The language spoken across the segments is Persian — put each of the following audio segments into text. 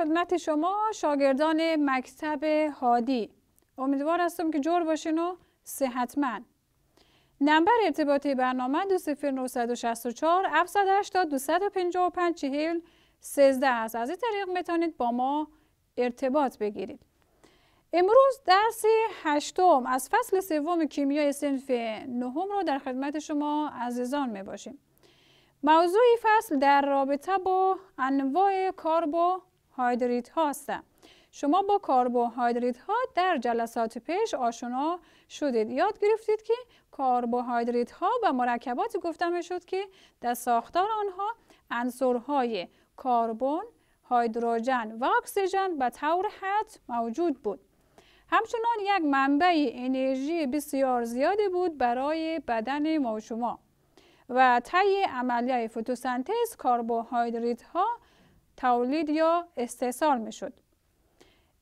خدمت شما شاگردان مکتب هادی. امیدوار هستم که جور باشین و صحتمند. نمبر ارتباطی برنامه 20964 780 255 40 13 است. از این طریق می‌تونید با ما ارتباط بگیرید. امروز درس هشتم از فصل سوم کیمیای صنف نهم رو در خدمت شما عزیزان می باشیم. موضوع فصل در رابطه با انواع کربوهیدرات هاست. شما با کربوهیدرات ها در جلسات پیش آشنا شدید. یاد گرفتید که کربوهیدرات ها و مرکبات گفته می شد که در ساختار آنها عنصرهای کربن، هیدروژن و اکسیژن به طور حد موجود بود. همچنان یک منبع انرژی بسیار زیادی بود برای بدن ما شما و طی عملیه فتوسنتز کربوهیدرات ها تولید یا استحصال می شد.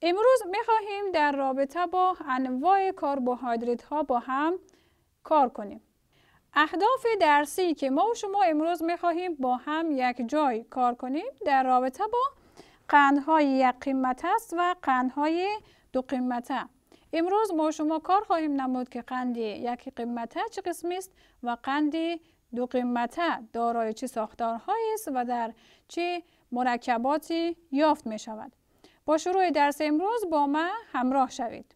امروز می خواهیم در رابطه با انواع کربوهیدرات ها با هم کار کنیم. اهداف درسی که ما و شما امروز می خواهیم با هم یک جای کار کنیم در رابطه با قندهای یک قیمت است و قندهای دو قیمته امروز ما شما کار خواهیم نمود که قند یک قیمته چه قسمی است و قند دو قیمته دارای چه ساختارهایی است و در چه مرکباتی یافت می شود با شروع درس امروز با ما همراه شوید.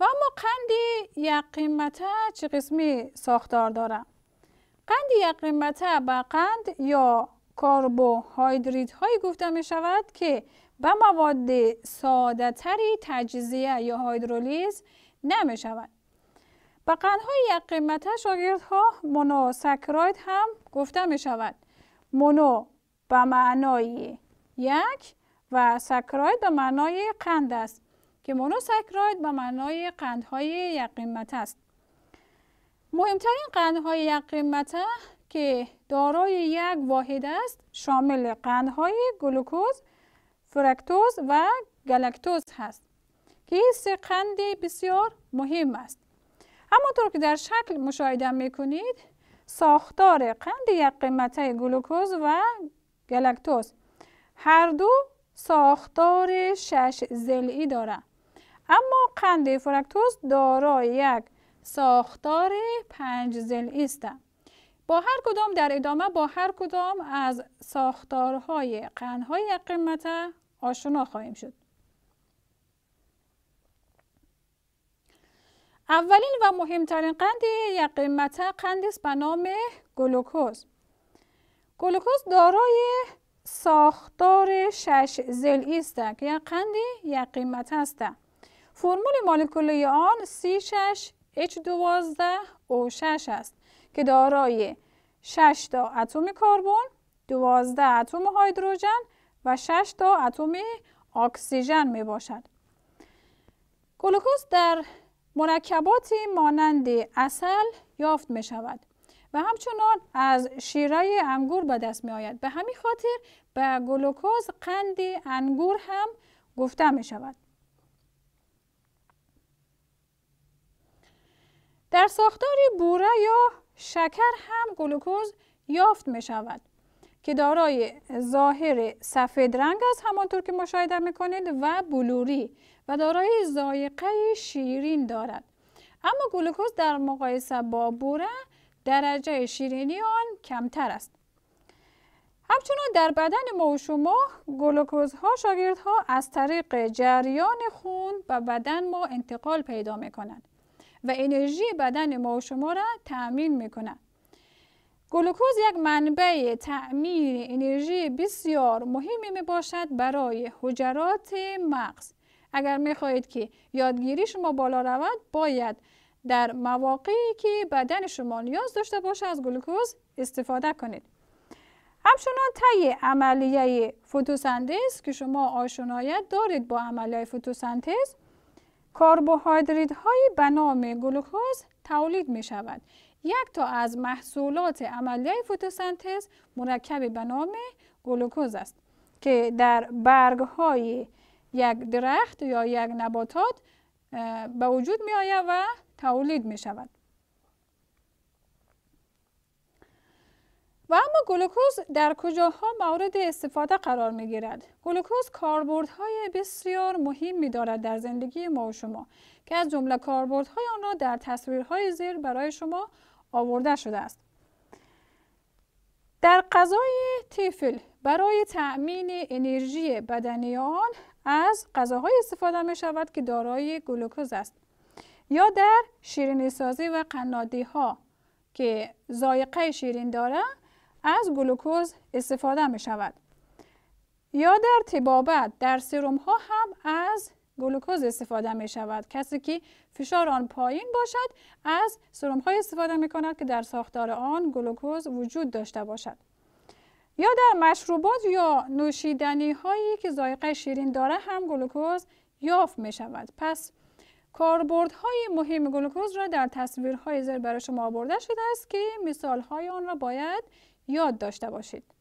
و اما قند یک قیمته چه قسمی ساختار داره قند یک قیمته به قند یا کربوهیدرات هایی گفته می شود که به مواد ساده تری تجزیه یا هیدرولیز نمی شود. به قندهای یک قیمته شاگردها مونوسکراید هم گفته می شود. مونو به معنای یک و سکراید به معنای قند است که مونوسکراید به معنای قندهای یک قیمت است. مهمترین قندهای یک قیمته که دارای یک واحد است شامل قندهای گلوکوز، فرکتوز و گلکتوز هست که این سه قند بسیار مهم است. همانطور که در شکل مشاهده می‌کنید ساختار قند یک قیمته گلوکوز و گلکتوز هر دو ساختار شش زلی دارد اما قند فرکتوز دارای یک ساختار پنج زل است. با هر کدام در ادامه با هر کدام از ساختارهای قندهای قیمت آشنا خواهیم شد. اولین و مهمترین قند یک قیمت قند است به نام گلوکوز. گلوکوز دارای ساختار شش زل است که یک قند یک قیمت است. فرمول مولکولی آن C6 H12O6 است که دارای 6 تا اتم کربن، 12 اتم هیدروژن و 6 تا اتم اکسیژن می باشد. گلوکوز در مرکباتی مانند اصل یافت می شود و همچنان از شیره انگور به دست می آید. به همین خاطر به گلوکوز قند انگور هم گفته می شود. در ساختار بوره یا شکر هم گلوکوز یافت می شود که دارای ظاهر سفید رنگ است همانطور که مشاهده می کنید و بلوری و دارای ذائقه شیرین دارد اما گلوکوز در مقایسه با بوره درجه شیرینی آن کمتر است. همچنان در بدن ما و شما گلوکوزها شاگردها از طریق جریان خون به بدن ما انتقال پیدا می کنند و انرژی بدن ما و شما را تأمین می کنند. گلوکوز یک منبع تأمین انرژی بسیار مهمی می باشد برای حجرات مغز. اگر می خواهید که یادگیری شما بالا رود باید در مواقعی که بدن شما نیاز داشته باشه از گلوکوز استفاده کنید. همچنان طی عملیه فتوسنتز که شما آشنایت دارید با عملیه فتوسنتز کربوهیدرات های به نام گلوکوز تولید می شود. یک تا از محصولات عملیه فتوسنتز مرکب به نام گلوکوز است که در برگ های یک درخت یا یک نباتات به وجود می آید و تولید می شود. و اما گلوکوز در کجاها مورد استفاده قرار می گیرد؟ گلوکوز کاربردهای بسیار مهمی دارد در زندگی ما و شما که از جمله کاربردهای آن را در تصویرهای زیر برای شما آورده شده است. در غذای تیفل برای تأمین انرژی بدنی آن از غذاهای استفاده می شود که دارای گلوکوز است یا در شیرینی سازی و قنادی ها که ذائقه شیرین دارد از گلوکوز استفاده می شود یا در تبابت در سرم ها هم از گلوکوز استفاده می شود کسی که فشار آن پایین باشد از سرم های استفاده می کند که در ساختار آن گلوکوز وجود داشته باشد. یا در مشروبات یا نوشیدنی هایی که ذائقه شیرین داره هم گلوکوز یافت می شود پس های مهم گلوکوز را در تصویرهای زیر برای شما آورده شده است که مثال های آن را باید یاد داشته باشید.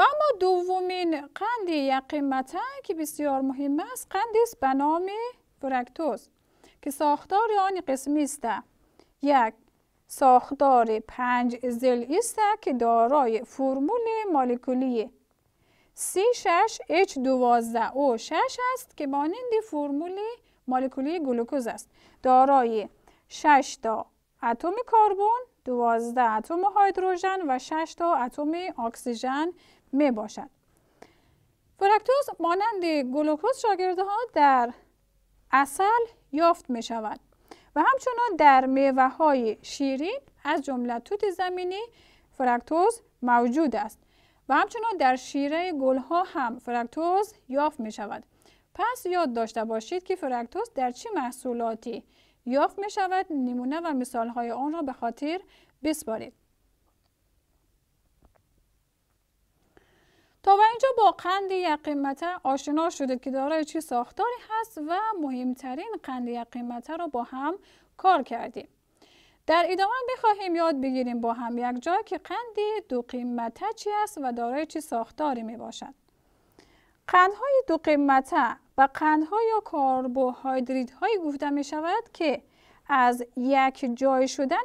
و اما دومین قند یقیمته که بسیار مهم است قندی است به نام فرکتوز که ساختار آن قسمی است. یک ساختار پنج زل است که دارای فرمول مولکولی C6H12O6 است که مانند فرمول مولکولی گلوکوز است. دارای 6 تا اتم کربن 12 اتم هیدروژن و 6 تا اتم اکسیژن می باشد. فرکتوز مانند گلوکوز شاگرده ها در اصل یافت می شود و همچنان در میوه های شیرین از جمله توت زمینی فرکتوز موجود است و همچنان در شیره گل ها هم فرکتوز یافت می شود. پس یاد داشته باشید که فرکتوز در چه محصولاتی یافت می شود نمونه و مثال های آن را به خاطر بسپارید. تا و اینجا با قند یک قیمته آشنا شده که دارای چی ساختاری هست و مهمترین قند یک قیمته را با هم کار کردیم. در ادامه بخواهیم یاد بگیریم با هم یک جا که قند دو قیمته چی است و دارای چی ساختاری می باشد. قندهای دو قیمته و قندهای یا کربوهیدرات های گفته می شود که از یک جای شدن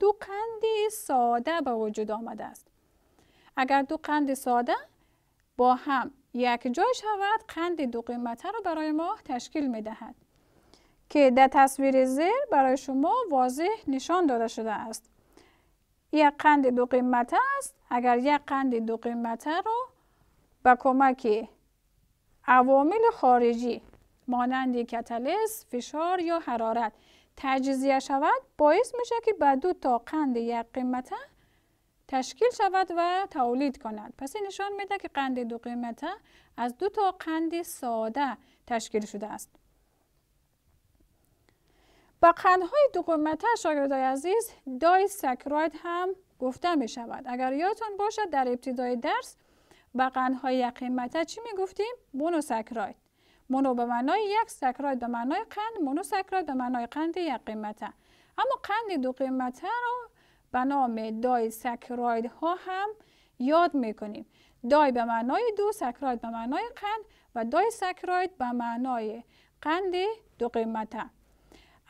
دو قند ساده به وجود آمده است. اگر دو قند ساده با هم یک جای شود قند دو قیمته را برای ما تشکیل می دهد که در تصویر زیر برای شما واضح نشان داده شده است. یک قند دو قیمته است اگر یک قند دو قیمته را به کمک عوامل خارجی مانند کتلس، فشار یا حرارت تجزیه شود باعث میشه که به دو تا قند یک قیمته تشکیل شود و تولید کند. پس این نشان میده که قند دو قیمته از دو تا قند ساده تشکیل شده است. با قندهای دو قیمته شاگردای عزیز disaccharide هم گفته می شود اگر یادتان باشد در ابتدای درس با قندهای یک قیمته چی می گفتیم؟ monosaccharide mono به معنای یک saccharide به معنای قند monosaccharide به معنای قند یک قیمته. اما قند دو قیمته رو به نام disaccharide ها هم یاد می‌کنیم. دای به معنای دو سکراید به معنای قند و دای سکراید به معنای قند دو قیمته.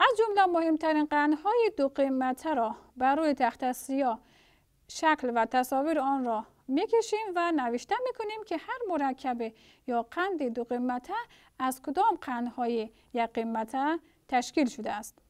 از جمله مهمترین قندهای دو قیمته را بر روی تخت سیاه شکل و تصاویر آن را می‌کشیم و نوشته می‌کنیم که هر مرکب یا قند دو قیمته از کدام قندهای یک قیمته تشکیل شده است.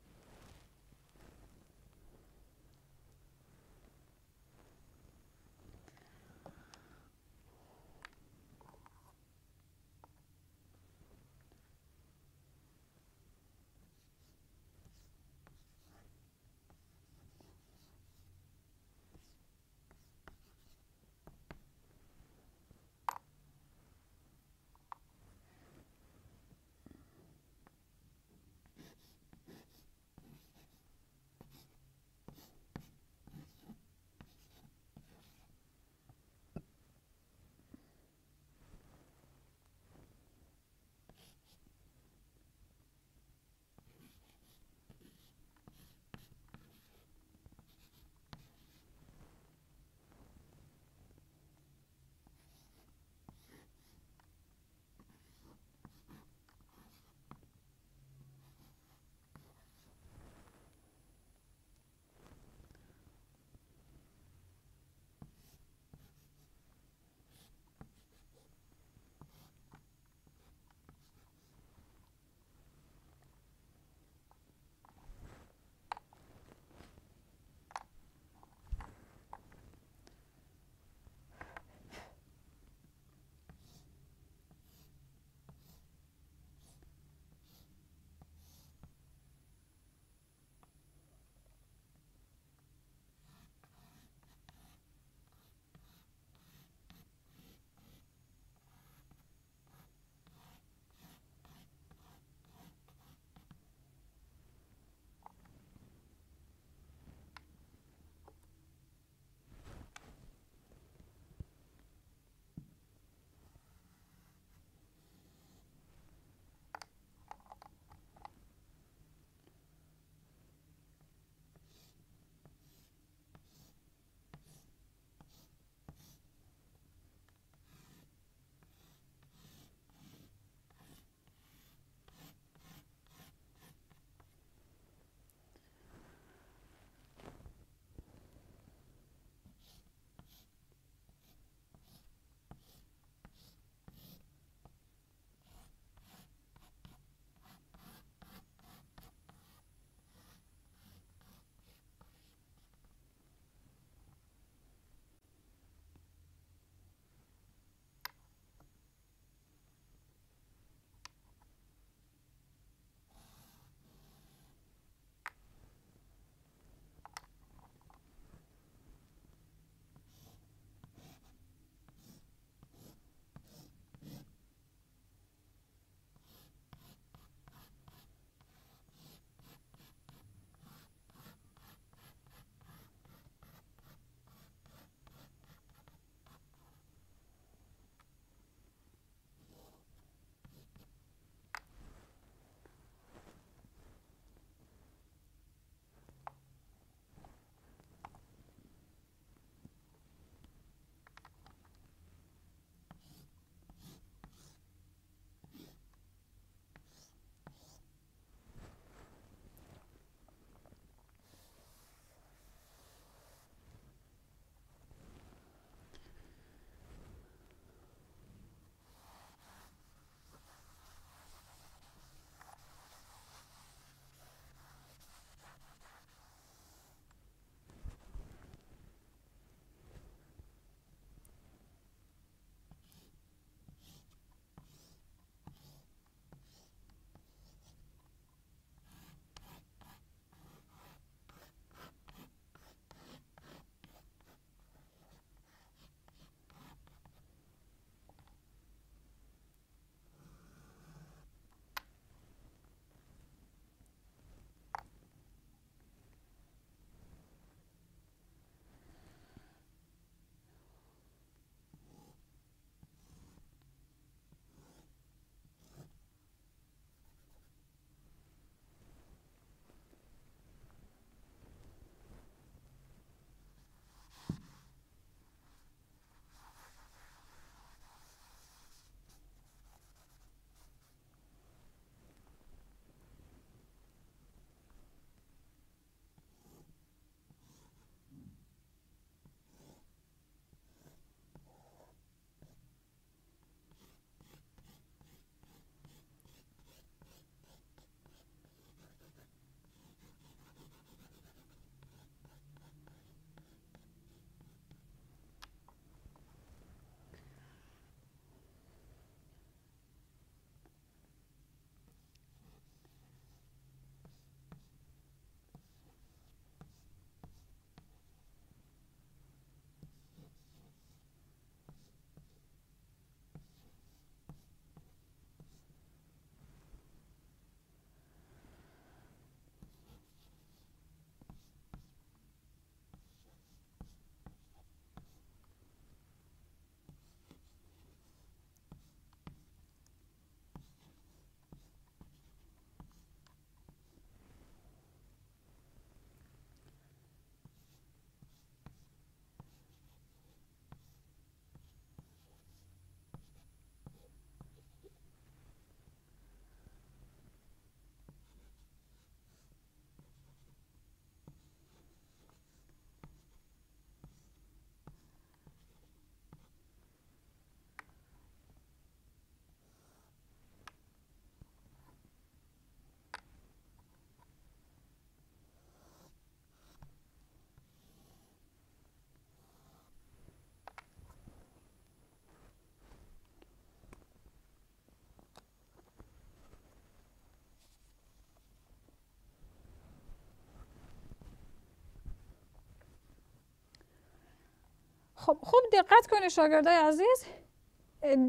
خب خوب دقت کنید شاگردای عزیز.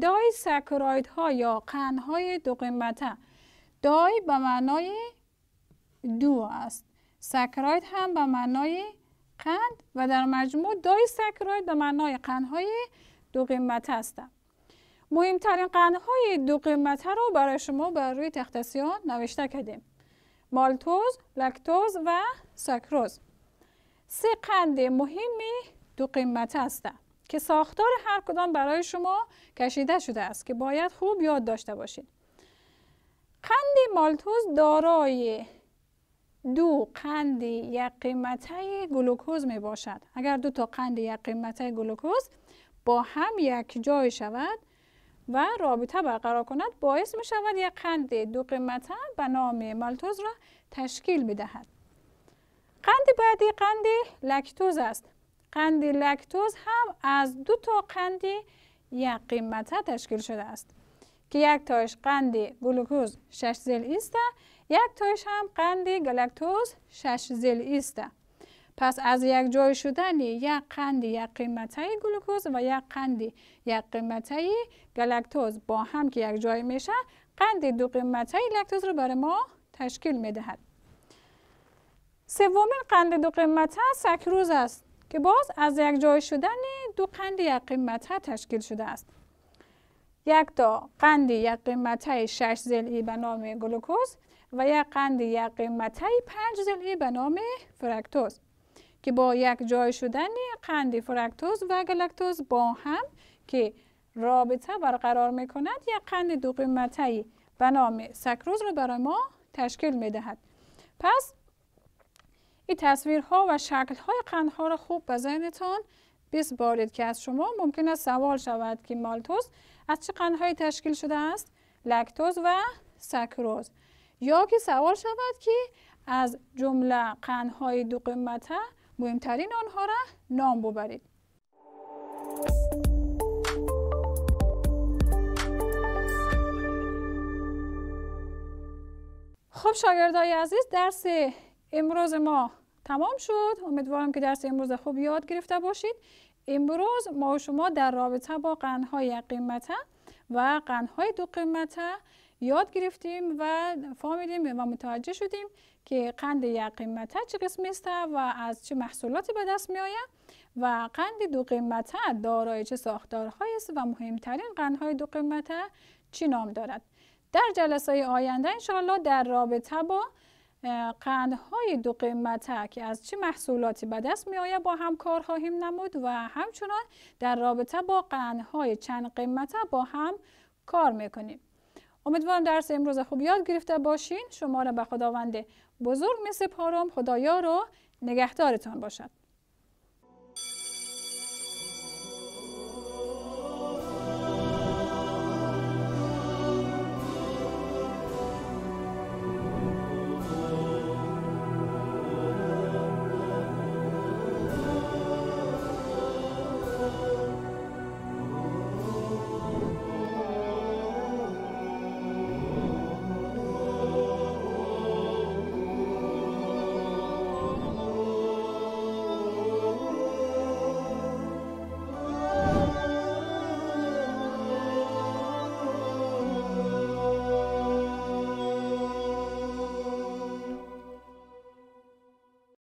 دای سکراید ها یا قند های دو قیمته. دای به معنای دو است. سکراید هم به معنای قند و در مجموع دای سکراید به معنای های دو قیمته هستند مهمترین های دو قیمته رو برای شما بر روی تخت نوشته کردیم. مالتوز، لکتوز و سکروز. سه قند مهمی دو قیمته هستند که ساختار هر کدام برای شما کشیده شده است که باید خوب یاد داشته باشید قند مالتوز دارای دو قند یک قیمته گلوکوز می باشد. اگر دو تا قند یک قیمته گلوکوز با هم یک جای شود و رابطه برقرار کند باعث می شود یک قند دو قیمته به نام مالتوز را تشکیل می دهد قند بعدی قند لکتوز است. قند لکتوز هم از دو تا قند یک قیمته تشکیل شده است. که یک تایش قند گلوکوز 6 زل است یک تایش هم قند گلکتوز 6 زل است پس از یک جای شدن یک قند یک قیمته گلوکوز و یک قند یک قیمته گلکتوز با هم که یک جای میشه قند دو قیمته لکتوز رو برای ما تشکیل می‌دهد. سومین قند دو قیمته سکروز است. که باز از یک جای شدن دو قند یک قیمته تشکیل شده است یک تا قند یک قیمته 6 زلی به نام گلوکوز و یک قند یک قیمته 5 زلی به نام فرکتوز که با یک جای شدن قند فرکتوز و گلکتوز با هم که رابطه برقرار می کند یک قند دو قیمته به نام سکروز را برای ما تشکیل می دهد. پس این تصویرها و شکلهای قندها را خوب به ذهنتان بسپارید که از شما ممکن است سوال شود که مالتوز از چه قندهایی تشکیل شده است لکتوز و سکروز یا که سوال شود که از جمله قندهای دو قیمته مهمترین آنها را نام ببرید. خب شاگردای عزیز درس امروز ما تمام شد. امیدوارم که درس امروز خوب یاد گرفته باشید. امروز ما و شما در رابطه با قندهای قیمته و قندهای دو قیمته یاد گرفتیم و فهمیدیم و متوجه شدیم که قند یک قیمته چه قسمی است و از چه محصولاتی به دست می آید و قند دو قیمته دارای چه ساختارهایی است و مهمترین قندهای دو قیمته چی نام دارد. در جلسه آینده انشاءالله در رابطه با قندهای دو قیمته که از چه محصولاتی به دست می آید با هم کار خواهیم نمود و همچنان در رابطه با قندهای چند قیمته با هم کار می‌کنیم. امیدوارم درس امروز خوب یاد گرفته باشین. شما را به خداوند بزرگ می سپارم. خدایا رو نگهدارتان باشد.